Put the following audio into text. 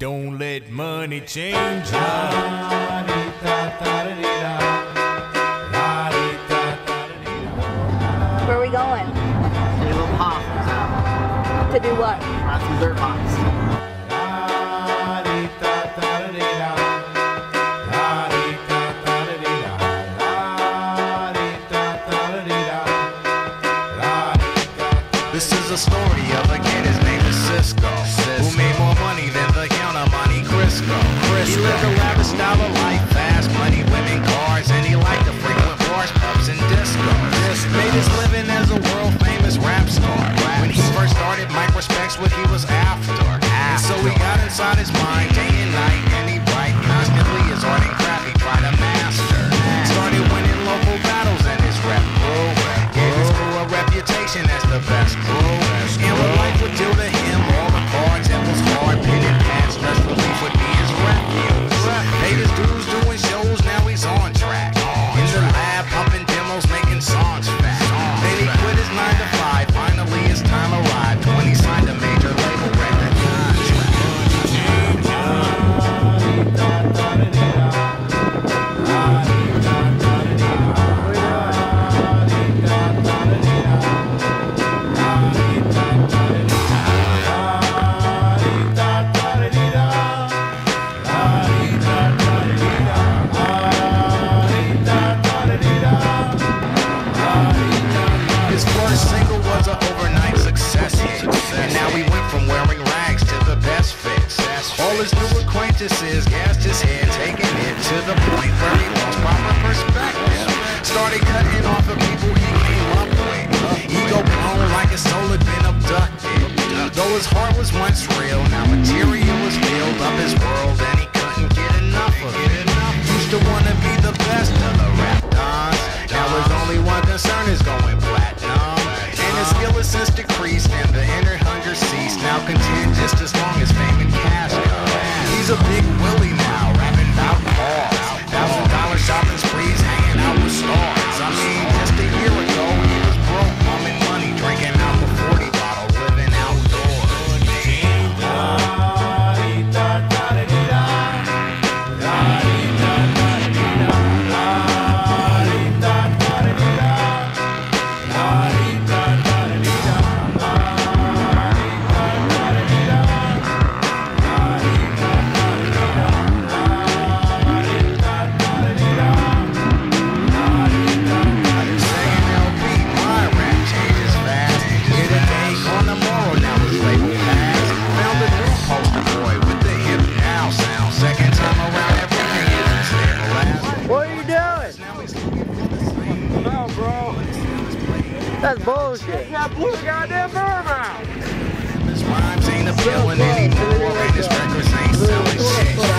Don't let money change ya. Where are we going? Little pop To do what? ride some dirt bikes. This is a story of a kid, his name is Cisco, who made more money than the Count of Monte Cristo. He lived a lavish style of life, fast money, women, cars, and he liked to frequent bars, pubs, and disco. discos. Made his living as a world famous rap star. When he first started, Mike respects what he was after. And so he got inside his mind his new acquaintances gassed his head, taking it to the point where he lost proper perspective. Started cutting off the people he came up with. Ego blown like his soul had been abducted. Though his heart was once real, now material was filled up his world and he couldn't get enough of it. Used to wanna be the best of the rap dons. Now his only one concern is going platinum. And his skill has since decreased and the inner hunger ceased. Now content just as long as fame and cash come. A big that? No, bro. That's bullshit. You got blue goddamn burn out. Rhymes ain't appealing anymore, and ain't selling shit.